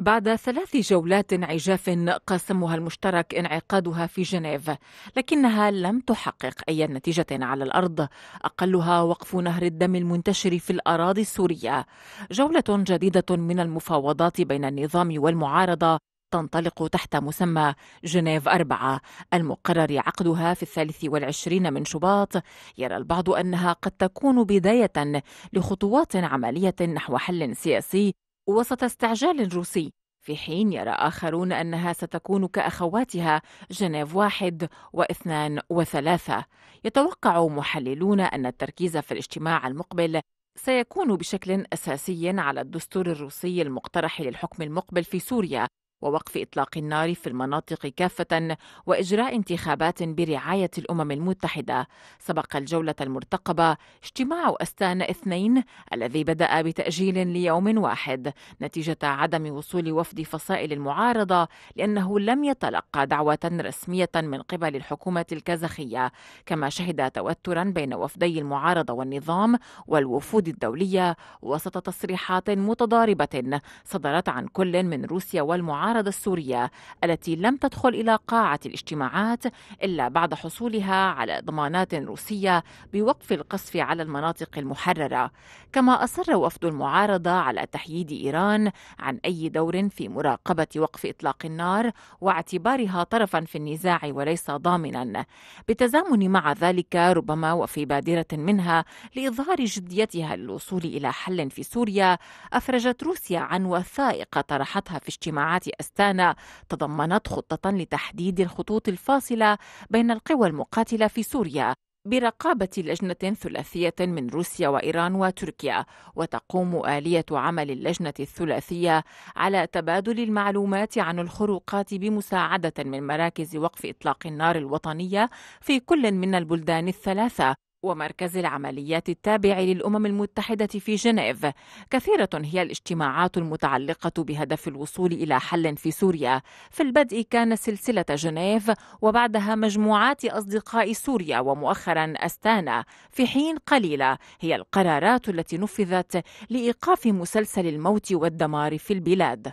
بعد ثلاث جولات عجاف قاسمها المشترك انعقادها في جنيف لكنها لم تحقق أي نتيجة على الأرض. أقلها وقف نهر الدم المنتشر في الأراضي السورية. جولة جديدة من المفاوضات بين النظام والمعارضة تنطلق تحت مسمى جنيف أربعة. المقرر عقدها في الثالث والعشرين من شباط. يرى البعض أنها قد تكون بداية لخطوات عملية نحو حل سياسي وسط استعجال روسي في حين يرى آخرون أنها ستكون كأخواتها جنيف واحد واثنان وثلاثة. يتوقع محللون أن التركيز في الاجتماع المقبل سيكون بشكل أساسي على الدستور الروسي المقترح للحكم المقبل في سوريا. ووقف إطلاق النار في المناطق كافة وإجراء انتخابات برعاية الأمم المتحدة. سبق الجولة المرتقبة اجتماع أستان اثنين الذي بدأ بتأجيل ليوم واحد نتيجة عدم وصول وفد فصائل المعارضة لأنه لم يتلقى دعوة رسمية من قبل الحكومة الكازاخية. كما شهد توترا بين وفدي المعارضة والنظام والوفود الدولية وسط تصريحات متضاربة صدرت عن كل من روسيا والمعارضة المعارضة السورية التي لم تدخل إلى قاعة الاجتماعات إلا بعد حصولها على ضمانات روسية بوقف القصف على المناطق المحررة. كما أصر وفد المعارضة على تحييد إيران عن أي دور في مراقبة وقف إطلاق النار واعتبارها طرفا في النزاع وليس ضامنا. بالتزامن مع ذلك ربما وفي بادرة منها لإظهار جديتها للوصول إلى حل في سوريا أفرجت روسيا عن وثائق طرحتها في اجتماعات أستانا تضمنت خطة لتحديد الخطوط الفاصلة بين القوى المقاتلة في سوريا برقابة لجنة ثلاثية من روسيا وإيران وتركيا وتقوم آلية عمل اللجنة الثلاثية على تبادل المعلومات عن الخروقات بمساعدة من مراكز وقف إطلاق النار الوطنية في كل من البلدان الثلاثة ومركز العمليات التابع للأمم المتحدة في جنيف. كثيرة هي الاجتماعات المتعلقة بهدف الوصول إلى حل في سوريا. في البدء كان سلسلة جنيف وبعدها مجموعات أصدقاء سوريا ومؤخرا أستانا. في حين قليلة هي القرارات التي نفذت لإيقاف مسلسل الموت والدمار في البلاد.